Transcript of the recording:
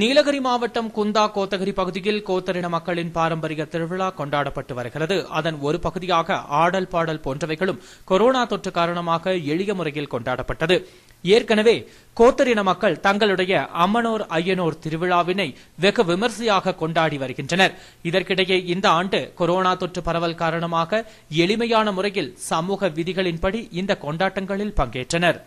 நீலகிரி மாவட்டம் குந்தா கோத்தகிரி பகுதியில் கோத்தரின மக்களின் பாரம்பரிய திருவிழா கொண்டாடப்பட்டு வருகிறது. அதன் ஒரு பகுதியாக ஆடல் பாடல் போன்றவைகளும் கொரோனா தொற்று காரணமாக எளிய முறையில் கொண்டாடப்பட்டது. ஏற்கனவே கோத்தரின மக்கள் தங்களுடைய அம்மனோர் ஐயனோர் திருவிழாவினை வெகு விமர்சையாக கொண்டாடி வருகின்றனர். இதற்கிடையே இந்த ஆண்டு கொரோனா தொற்று பரவல் காரணமாக எளிமையான முறையில் சமூக விதிகளின்படி இந்த கொண்டாட்டங்களில் பங்கேற்றனர்.